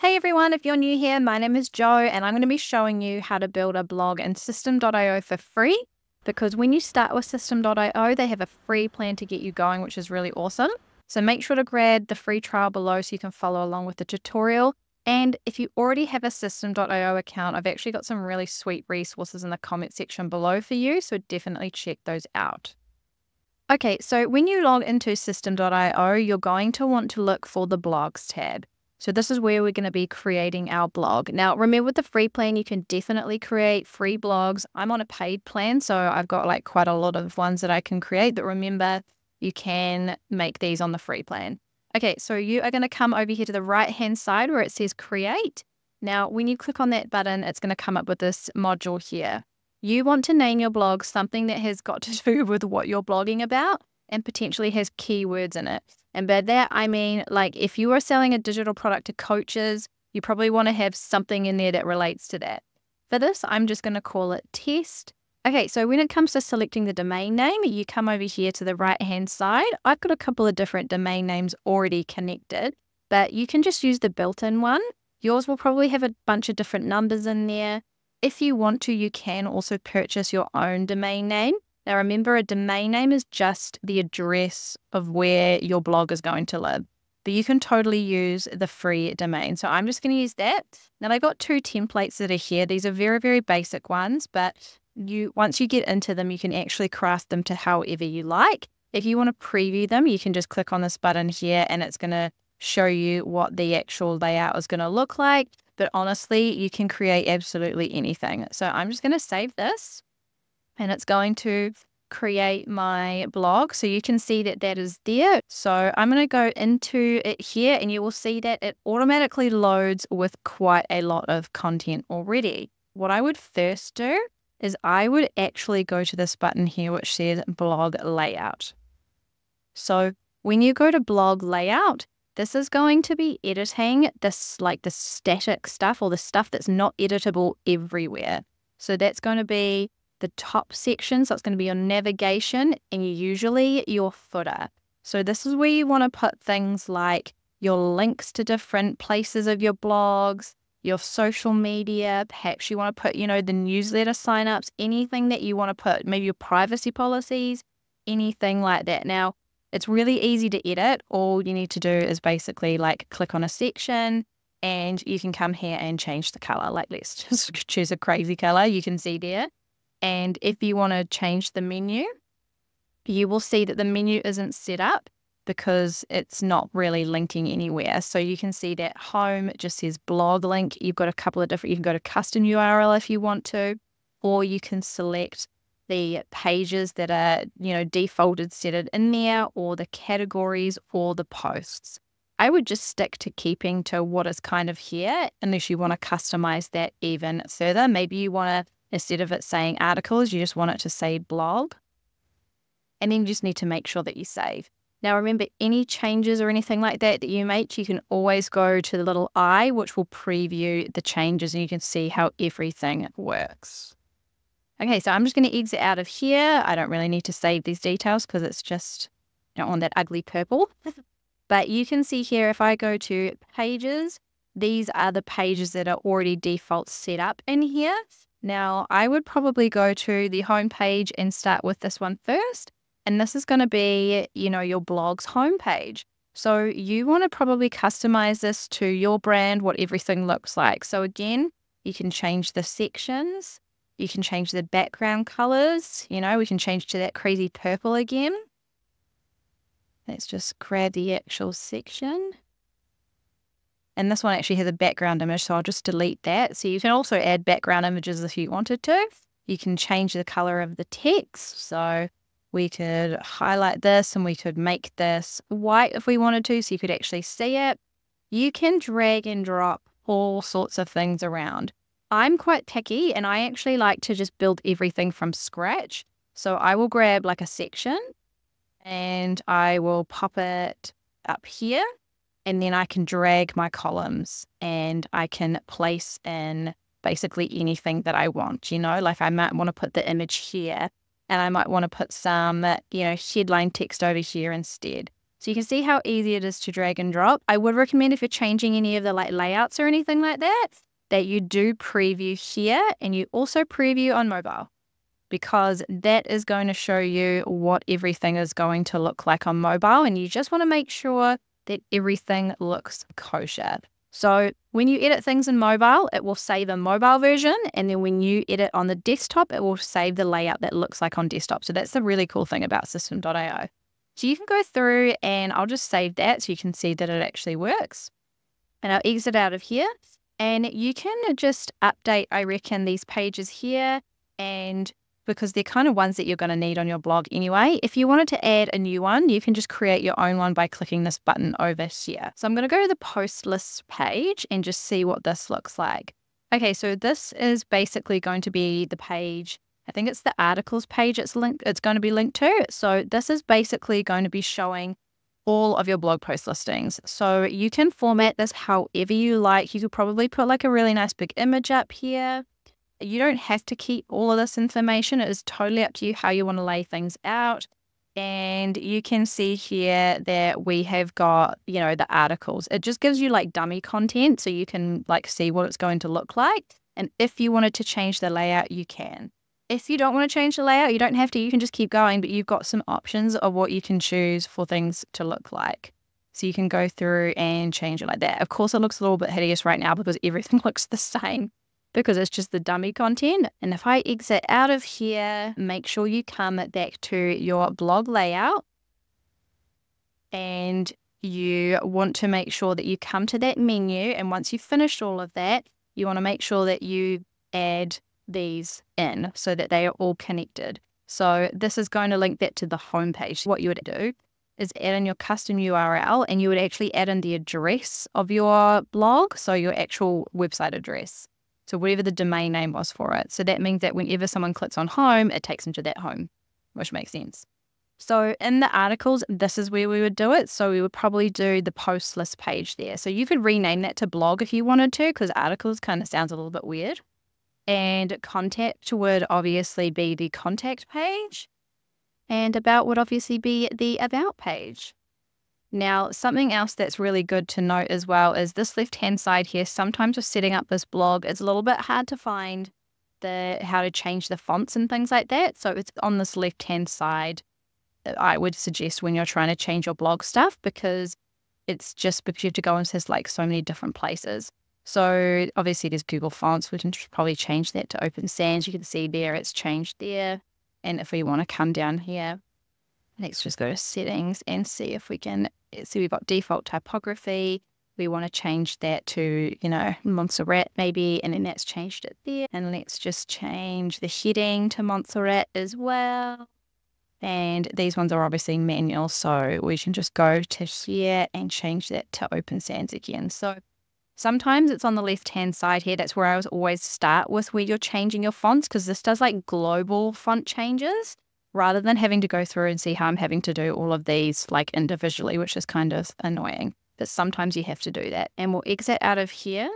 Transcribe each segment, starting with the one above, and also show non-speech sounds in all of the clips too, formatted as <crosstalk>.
Hey everyone, if you're new here, my name is Jo and I'm going to be showing you how to build a blog in Systeme.io for free because when you start with Systeme.io, they have a free plan to get you going, which is really awesome. So make sure to grab the free trial below so you can follow along with the tutorial. And if you already have a Systeme.io account, I've actually got some really sweet resources in the comment section below for you, so definitely check those out. Okay, so when you log into Systeme.io, you're going to want to look for the blogs tab. So this is where we're going to be creating our blog. Now, remember with the free plan, you can definitely create free blogs. I'm on a paid plan, so I've got like quite a lot of ones that I can create. But remember, you can make these on the free plan. Okay, so you are going to come over here to the right-hand side where it says create. Now, when you click on that button, it's going to come up with this module here. You want to name your blog something that has got to <laughs> do with what you're blogging about and potentially has keywords in it. And by that, I mean, like, if you are selling a digital product to coaches, you probably want to have something in there that relates to that. For this, I'm just going to call it test. Okay, so when it comes to selecting the domain name, you come over here to the right hand side. I've got a couple of different domain names already connected, but you can just use the built in one. Yours will probably have a bunch of different numbers in there. If you want to, you can also purchase your own domain name. Now, remember, a domain name is just the address of where your blog is going to live, but you can totally use the free domain. So I'm just going to use that. Now, I've got two templates that are here. These are very, very basic ones, but you once you get into them, you can actually craft them to however you like. If you want to preview them, you can just click on this button here and it's going to show you what the actual layout is going to look like. But honestly, you can create absolutely anything. So I'm just going to save this and it's going to create my blog. So you can see that that is there. So I'm going to go into it here and you will see that it automatically loads with quite a lot of content already. What I would first do is I would actually go to this button here which says blog layout. So when you go to blog layout, this is going to be editing this like the static stuff or the stuff that's not editable everywhere. So that's going to be the top section. So it's going to be your navigation and usually your footer. So this is where you want to put things like your links to different places of your blogs, your social media, perhaps you want to put, you know, the newsletter signups, anything that you want to put, maybe your privacy policies, anything like that. Now, it's really easy to edit. All you need to do is basically like click on a section and you can come here and change the color. Like let's <laughs> just choose a crazy color you can see there. And if you want to change the menu, you will see that the menu isn't set up because it's not really linking anywhere. So you can see that home just says blog link. You've got a couple of different, you can go to custom URL if you want to, or you can select the pages that are, you know, defaulted set it in there or the categories or the posts. I would just stick to keeping to what is kind of here unless you want to customize that even further. Maybe you want to Instead of it saying articles, you just want it to say blog. And then you just need to make sure that you save. Now, remember, any changes or anything like that that you make, you can always go to the little i, which will preview the changes and you can see how everything works. Okay, so I'm just going to exit out of here. I don't really need to save these details because it's just you know, on that ugly purple. <laughs> but you can see here, if I go to pages, these are the pages that are already default set up in here. Now, I would probably go to the homepage and start with this one first. And this is going to be, you know, your blog's homepage. So you want to probably customize this to your brand, what everything looks like. So again, you can change the sections. You can change the background colors. You know, we can change to that crazy purple again. Let's just grab the actual section. And this one actually has a background image, so I'll just delete that. So you can also add background images if you wanted to. You can change the color of the text. So we could highlight this and we could make this white if we wanted to, so you could actually see it. You can drag and drop all sorts of things around. I'm quite picky and I actually like to just build everything from scratch. So I will grab like a section and I will pop it up here and then I can drag my columns and I can place in basically anything that I want. You know, like I might want to put the image here and I might want to put some, you know, headline text over here instead. So you can see how easy it is to drag and drop. I would recommend if you're changing any of the like layouts or anything like that, that you do preview here and you also preview on mobile because that is going to show you what everything is going to look like on mobile. And you just want to make sure that everything looks kosher. So when you edit things in mobile, it will save a mobile version. And then when you edit on the desktop, it will save the layout that looks like on desktop. So that's the really cool thing about Systeme.io. So you can go through and I'll just save that so you can see that it actually works. And I'll exit out of here. And you can just update, I reckon, these pages here and because they're kind of ones that you're going to need on your blog anyway. If you wanted to add a new one, you can just create your own one by clicking this button over here. So I'm going to go to the post list page and just see what this looks like. Okay, so this is basically going to be the page. I think it's the articles page it's linked it's going to be linked to. So this is basically going to be showing all of your blog post listings. So you can format this however you like. You could probably put like a really nice big image up here. You don't have to keep all of this information. It is totally up to you how you want to lay things out. And you can see here that we have got, you know, the articles. It just gives you like dummy content so you can like see what it's going to look like. And if you wanted to change the layout, you can. If you don't want to change the layout, you don't have to. You can just keep going, but you've got some options of what you can choose for things to look like. So you can go through and change it like that. Of course, it looks a little bit hideous right now because everything <laughs> looks the same because it's just the dummy content. And if I exit out of here, make sure you come back to your blog layout and you want to make sure that you come to that menu. And once you've finished all of that, you want to make sure that you add these in so that they are all connected. So this is going to link that to the homepage. What you would do is add in your custom URL and you would actually add in the address of your blog, so your actual website address. So whatever the domain name was for it. So that means that whenever someone clicks on home, it takes them to that home, which makes sense. So in the articles, this is where we would do it. So we would probably do the post list page there. So you could rename that to blog if you wanted to, because articles kind of sounds a little bit weird. And contact would obviously be the contact page. And about would obviously be the about page. Now, something else that's really good to note as well is this left hand side here. Sometimes with setting up this blog, it's a little bit hard to find the how to change the fonts and things like that. So it's on this left hand side. I would suggest when you're trying to change your blog stuff because it's just because you have to go into like so many different places. So obviously there's Google Fonts. We can probably change that to Open Sans. You can see there it's changed there. And if we want to come down here, let's just go to settings and see if we can see we've got default typography. We want to change that to, you know, Montserrat maybe, and then that's changed it there. And let's just change the heading to Montserrat as well. And these ones are obviously manual, so we can just go to here and change that to Open Sans again. So sometimes it's on the left hand side here. That's where I always start with where you're changing your fonts because this does like global font changes rather than having to go through and see how I'm having to do all of these like individually, which is kind of annoying. But sometimes you have to do that. And we'll exit out of here.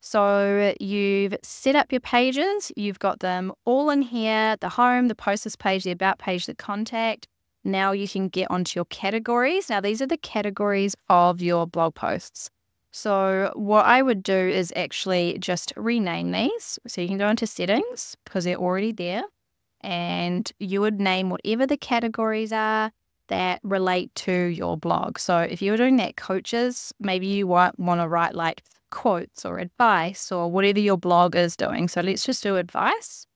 So you've set up your pages, you've got them all in here the home, the posters page, the about page, the contact. Now you can get onto your categories. Now, these are the categories of your blog posts. So, what I would do is actually just rename these. So, you can go into settings because they're already there and you would name whatever the categories are that relate to your blog. So if you were doing that coaches, maybe you want, want to write like quotes or advice or whatever your blog is doing. So let's just do advice.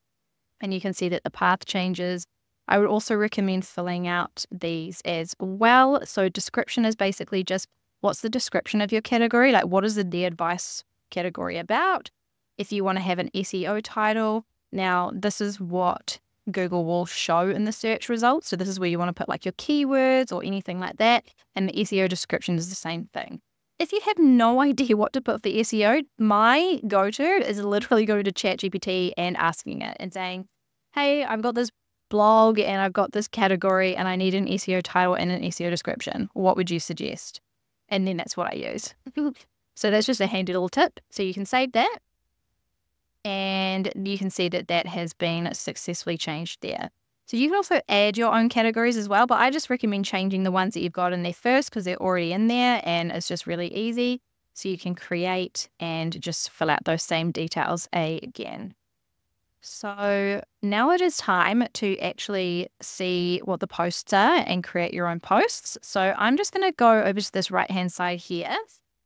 And you can see that the path changes. I would also recommend filling out these as well. So description is basically just what's the description of your category? Like what is the, the advice category about? If you want to have an SEO title, now this is what Google will show in the search results. So this is where you want to put like your keywords or anything like that. And the SEO description is the same thing. If you have no <laughs> idea what to put for SEO, my go-to is literally going to ChatGPT and asking it and saying, hey, I've got this blog and I've got this category and I need an SEO title and an SEO description. What would you suggest? And then that's what I use. <laughs> so that's just a handy little tip. So you can save that and you can see that that has been successfully changed there. So you can also add your own categories as well, but I just recommend changing the ones that you've got in there first because they're already in there and it's just really easy. So you can create and just fill out those same details again. So now it is time to actually see what the posts are and create your own posts. So I'm just going to go over to this right hand side here.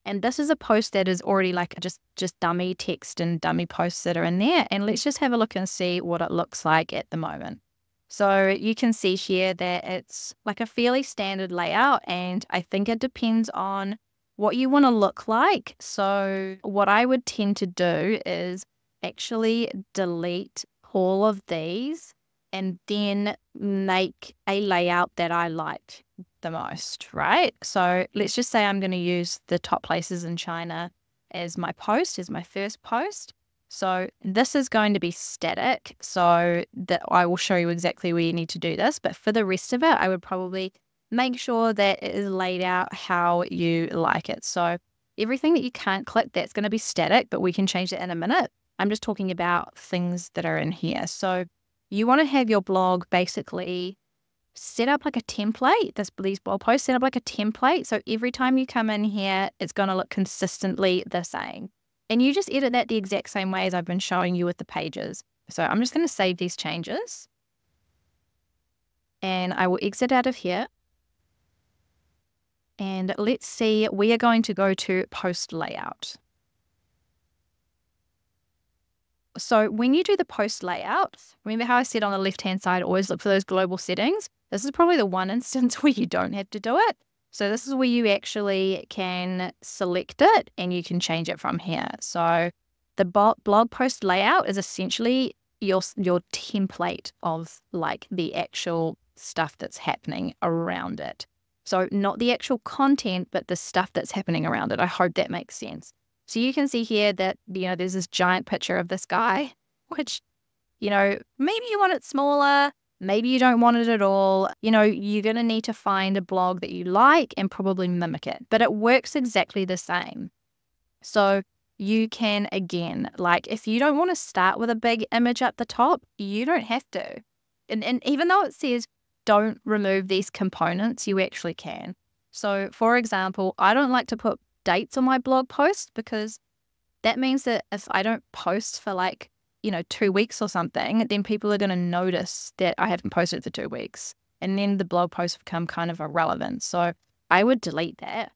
And this is a post that is already like just just dummy text and dummy posts that are in there. And let's just have a look and see what it looks like at the moment. So you can see here that it's like a fairly standard layout and I think it depends on what you want to look like. So what I would tend to do is actually delete all of these and then make a layout that I like the most, right? So let's just say I'm going to use the top places in China as my post, as my first post. So this is going to be static. So that I will show you exactly where you need to do this. But for the rest of it, I would probably make sure that it is laid out how you like it. So everything that you can't click, that's going to be static, but we can change that in a minute. I'm just talking about things that are in here. So you want to have your blog basically set up like a template. This these blog posts set up like a template. So every time you come in here, it's going to look consistently the same. And you just edit that the exact same way as I've been showing you with the pages. So I'm just going to save these changes. And I will exit out of here. And let's see, we are going to go to post layout. So when you do the post layout, remember how I said on the left-hand side, always look for those global settings? This is probably the one <laughs> instance where you don't have to do it. So this is where you actually can select it and you can change it from here. So the blog post layout is essentially your your template of like the actual stuff that's happening around it. So not the actual content, but the stuff that's happening around it. I hope that makes sense. So you can see here that, you know, there's this giant picture of this guy, <laughs> which, you know, maybe you want it smaller, maybe you don't want it at all. You know, you're going to need to find a blog that you like and probably mimic it, but it works exactly the same. So you can, again, like if you don't want to start with a big image at the top, you don't have to. And, and even though it says don't remove these components, you actually can. So, for example, I don't like to put dates on my blog posts because that means that if I don't post for like, you know, two weeks or something, then people are going to notice that I haven't posted for two weeks. And then the blog posts become kind of irrelevant. So I would delete that.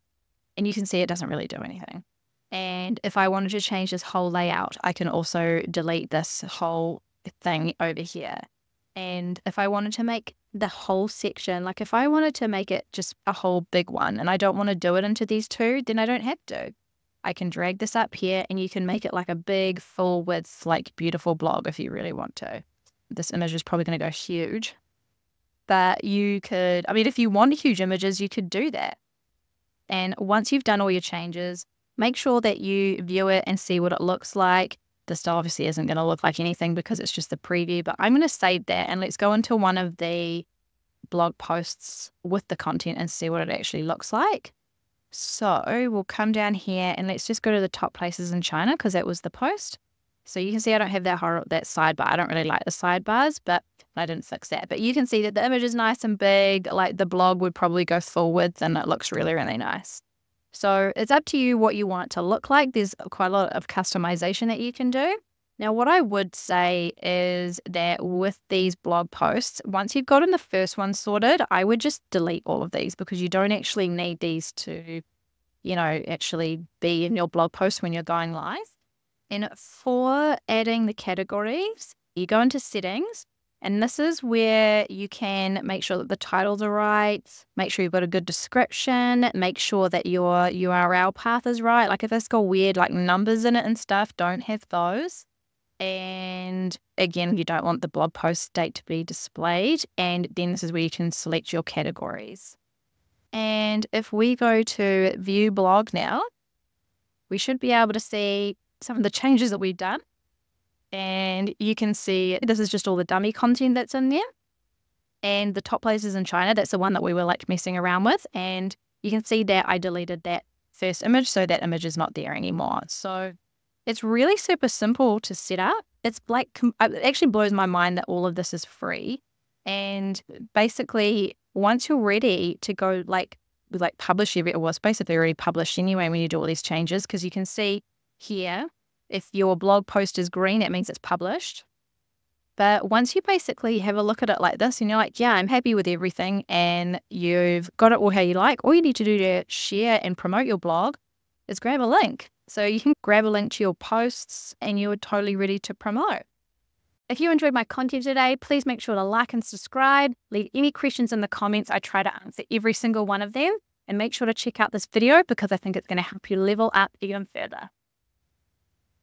And you can see it doesn't really do anything. And if I wanted to change this whole layout, I can also delete this whole thing over here. And if I wanted to make the whole section. Like if I wanted to make it just a whole big one and I don't want to do it into these two, then I don't have to. I can drag this up here and you can make it like a big full width, like beautiful blog if you really want to. This image is probably going to go huge. But you could, I mean, if you want huge images, you could do that. And once you've done all your changes, make sure that you view it and see what it looks like. This obviously isn't going to look like anything because it's just the preview, but I'm going to save that and let's go into one of the blog posts with the content and see what it actually looks like. So we'll come down here and let's just go to the top places in China because that was the post. So you can see I don't have that horror, that sidebar. I don't really like the sidebars, but I didn't fix that. But you can see that the image is nice and big. Like the blog would probably go full width and it looks really, really nice. So it's up to you what you want to look like. There's quite a lot of customization that you can do. Now, what I would say is that with these blog posts, once you've gotten the first one sorted, I would just delete all of these because you don't actually need these to, you know, actually be in your blog post when you're going live. And for adding the categories, you go into settings and this is where you can make sure that the titles are right, make sure you've got a good description, make sure that your URL path is right. Like if it's got weird like numbers in it and stuff, don't have those. And again, you don't want the blog post date to be displayed. And then this is where you can select your categories. And if we go to view blog now, we should be able to see some of the changes that we've done. And you can see this is just all the dummy content that's in there. And the top places in China, that's the one that we were like messing around with. And you can see that I deleted that first image, so that image is not there anymore. So it's really super simple to set up. It's like, uh, it actually blows my mind that all of this is free. And basically, once you're ready to go like like publish every well, it's basically they're already published anyway when you do all these changes because you can see here if your blog post is green, it means it's published. But once you basically have a look at it like this and you're like, yeah, I'm happy with everything, and you've got it all how you like, all you need to do to share and promote your blog is grab a link. So you can grab a link to your posts and you're totally ready to promote. If you enjoyed my content today, please make sure to like and subscribe. Leave any questions in the comments. I try to answer every single one of them. And make sure to check out this video because I think it's going to help you level up even further.